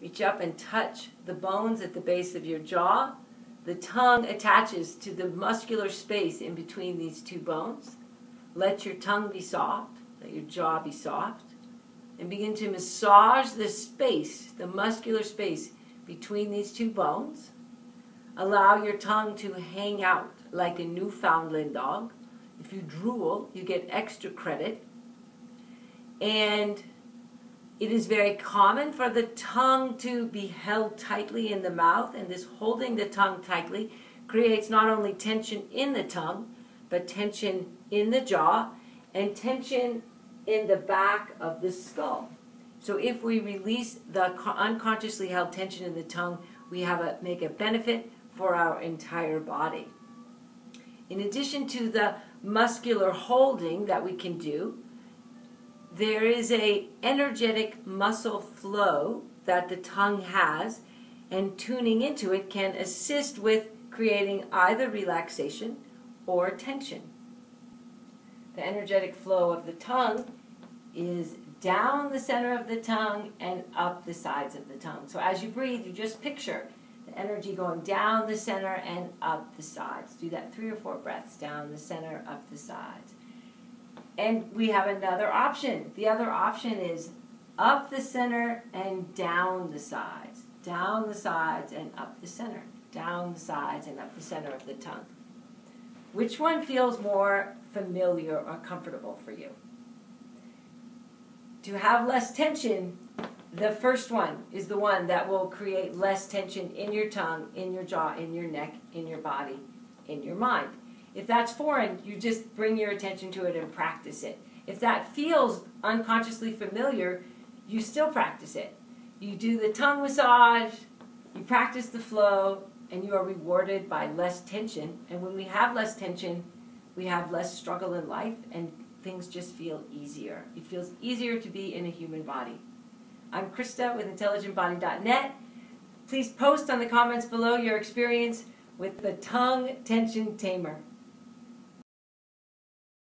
Reach up and touch the bones at the base of your jaw. The tongue attaches to the muscular space in between these two bones. Let your tongue be soft. Let your jaw be soft. And begin to massage the space, the muscular space between these two bones. Allow your tongue to hang out like a Newfoundland dog. If you drool, you get extra credit. And it is very common for the tongue to be held tightly in the mouth, and this holding the tongue tightly creates not only tension in the tongue, but tension in the jaw and tension in the back of the skull. So if we release the unconsciously held tension in the tongue, we have a make a benefit for our entire body. In addition to the muscular holding that we can do, there is a energetic muscle flow that the tongue has and tuning into it can assist with creating either relaxation or tension. The energetic flow of the tongue is down the center of the tongue and up the sides of the tongue. So as you breathe, you just picture the energy going down the center and up the sides. Do that three or four breaths down the center, up the sides. And we have another option. The other option is up the center and down the sides. Down the sides and up the center. Down the sides and up the center of the tongue. Which one feels more familiar or comfortable for you? To have less tension, the first one is the one that will create less tension in your tongue, in your jaw, in your neck, in your body, in your mind. If that's foreign, you just bring your attention to it and practice it. If that feels unconsciously familiar, you still practice it. You do the tongue massage, you practice the flow, and you are rewarded by less tension. And when we have less tension, we have less struggle in life, and things just feel easier. It feels easier to be in a human body. I'm Krista with IntelligentBody.net. Please post on the comments below your experience with the Tongue Tension Tamer.